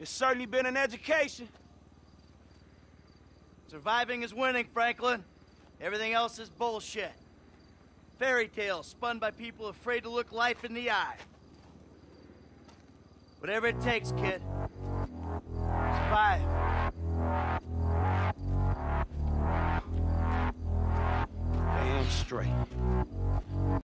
It's certainly been an education. Surviving is winning, Franklin. Everything else is bullshit. Fairy tales spun by people afraid to look life in the eye. Whatever it takes, kid. Survive. Damn straight.